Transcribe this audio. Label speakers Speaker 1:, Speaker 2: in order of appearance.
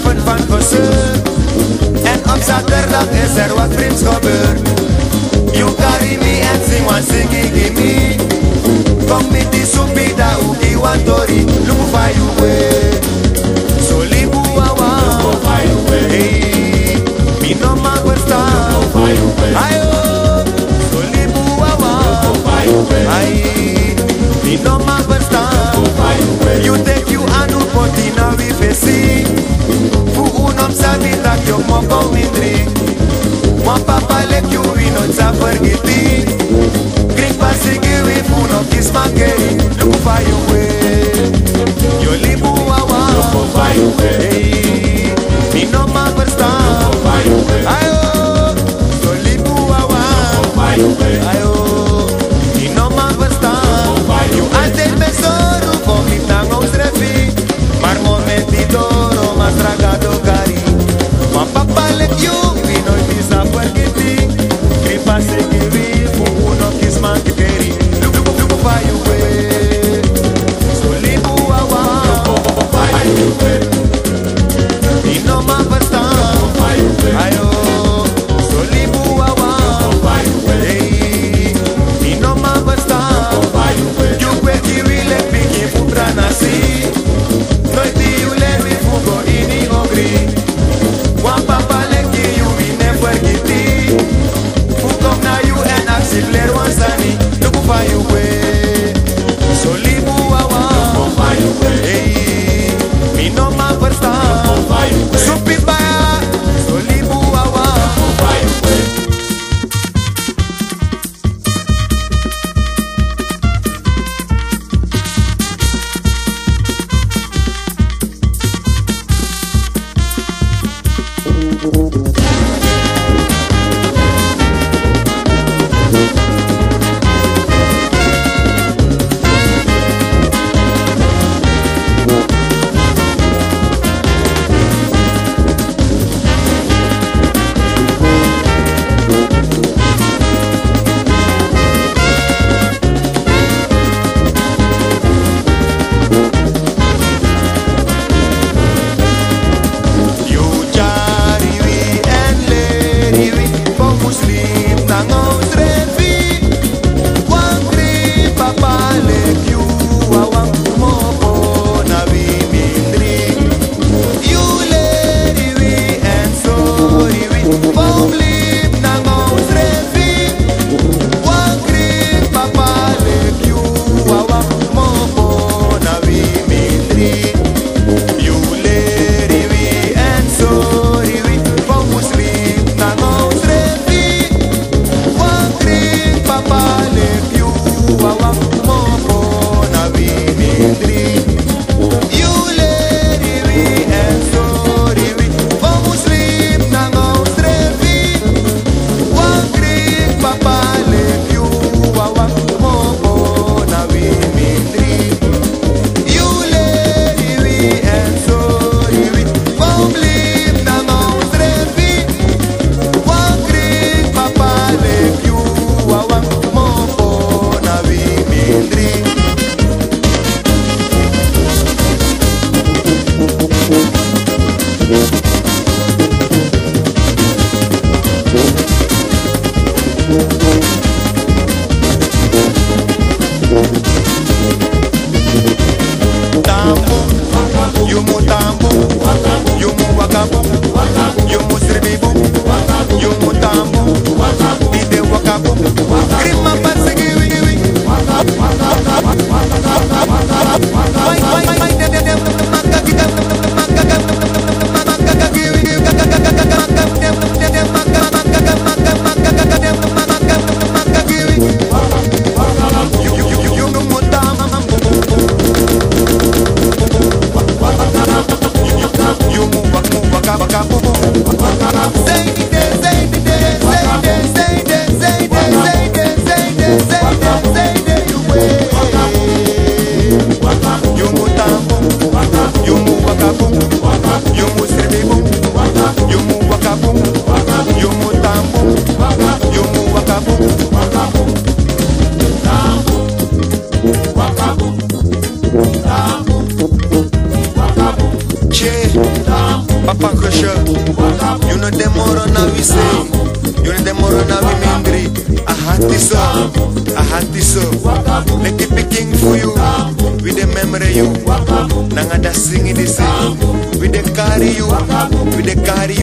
Speaker 1: straffen van bezeurt. En op zaterdag is er wat vreemds gebeurd. You carry me and sing one singing give me. Kom met die soepie da uki watori. Lupu fayuwe. Eh. So libu wawa. Lupu fayuwe. Hey. Mi no ma gusta. Lupu fayuwe. Yo mo ko mindri Mo papa lek you we no sa pergiti Krik pasigi we fu no kiss makeri you way. Yo libu wawa Hey, say give me kiss man. Look, look, look, look, fire away. So I want. Fire away. In no. Fire away. Tambo, you mo tambo, you mo wakabo, you mo Papa Kusha, you know the more na we say, you know the more na we mindri. I had this so, I had this so. Let it be king for you, with the memory you. Nanga da sing it, we the carry you, we the carry you.